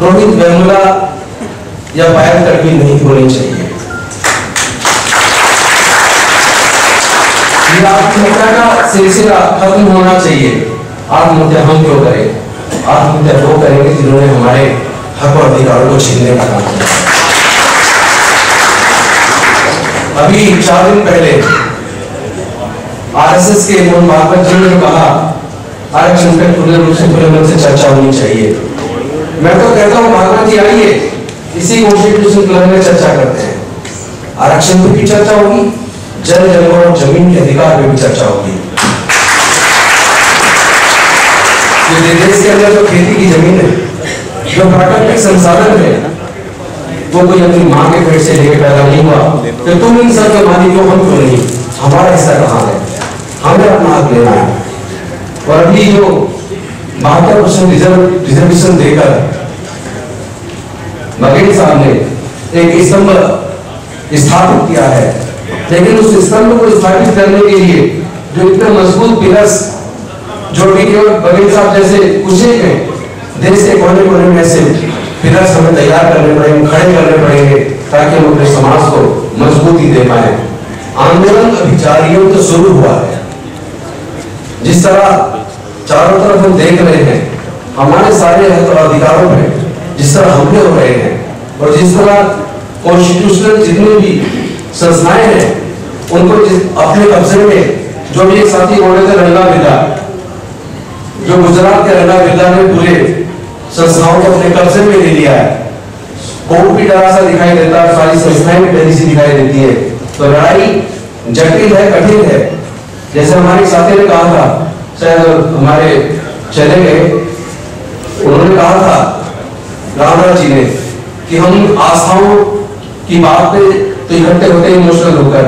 रोहित वेमुला या पायल तड़पी नहीं होनी चाहिए। आत्महत्या का सिलसिला खत्म होना चाहिए। आत्महत्या हम क्यों करें? आत्महत्या वो करेंगे जिन्होंने हमारे हक और अधिकारों को छीनने का काम किया। अभी चार दिन पहले आरएसएस के मोहन भागवत जी ने कहा, आरक्षण पे खुले रूप से खुले मन से चर्चा होनी चाहिए। मैं तो कहता हूँ भागवत जी आइए इसी कॉन्स्टिट्यूशन क्लब में चर्चा करते हैं। आरक्षण पे भी चर्चा होगी, जल जंगल और ज़मीन के अधिकार पे भी चर्चा होगी। देश के अंदर जो खेती की ज़मीन है, जो प्राकृतिक संसाधन है, वो कोई अपनी माँ के पेट से लेकर पैदा नहीं हुआ। तो तुम इन सब के मालिक हो, हम क्यों नहीं? हमारा हिस्सा कहाँ है? हमें अपना हक लेना है। और अभी जो बहत्तर परसेंट रिज़र्व रिजर्वेशन देकर बघेल साहब ने एक स्तंभ स्थापित किया है। लेकिन उस स्तंभ को स्थापित करने के लिए जो इतने मज़बूत पिलर्स जो भी केवल बघेल साहब जैसे एक हैं, देश के कोने कोने में ऐसे पिलर्स हमें तैयार करने पड़ेंगे, खड़े करने पड़ेंगे, ताकि हम अपने समाज को मजबूती दे पाए। आंदोलन अभी जारी तो शुरू हुआ है। जिस तरह चारों तरफ़ हम देख रहे हैं, हमारे सारे अधिकारों में जिस तरह हमले हो रहे हैं और जिस तरह कॉन्स्टिट्यूशनल जितने भी संस्थाएँ हैं, उनको अपने कब्जे में जो भी एक साथी बोले थे रंगा बिरला जो गुजरात के रंगा बिरला ने पूरे संस्थाओं को अपने कब्जे में ले लिया है कोर्ट भी डरा सा दिखाई देता है, सारी संस्थाएँ भी डरी सी दिखाई देती है। तो लड़ाई जटिल है, कठिन है। जैसे हमारे साथी ने कहा था शायद हमारे चले गए। उन्होंने कहा था, रामराज जी ने, कि हम आस्थाओं की बात पे तो इकट्ठे होते हैं इमोशनल होकर,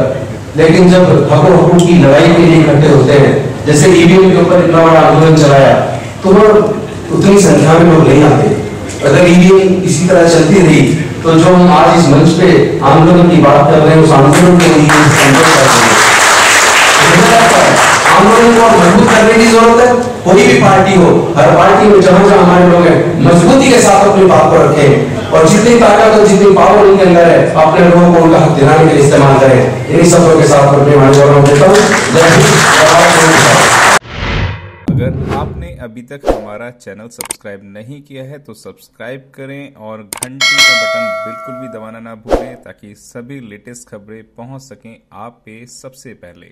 लेकिन जब हकों हकूक की लड़ाई के लिए इकट्ठे होते हैं, जैसे ईवीएम के ऊपर इतना बड़ा आंदोलन चलाया तो वो उतनी संख्या में लोग नहीं आते। अगर ईवीएम इसी तरह चलती रही तो जो हम आज इस मंच पे आंदोलन की बात कर रहे हैं, उस आंदोलन के लिए रहे को मज़बूत करने की ज़रूरत है कोई भी पार्टी हो, हर पार्टी में जहाँ जहाँ हमारे लोग हैं, मजबूती के साथ अपनी बात को रखें। और जितनी ताकत और जितनी पावर उनके अंदर है, अपने लोगों को उनका हक दिलाने के लिए इस्तेमाल करें। इन्हीं शब्दों के साथ अपने मान्यवरों देता अगर आपने अभी तक हमारा चैनल सब्सक्राइब नहीं किया है तो सब्सक्राइब करें और घंटी का बटन बिल्कुल भी दबाना ना भूलें, ताकि सभी लेटेस्ट खबरें पहुँच सकें आप पे सबसे पहले।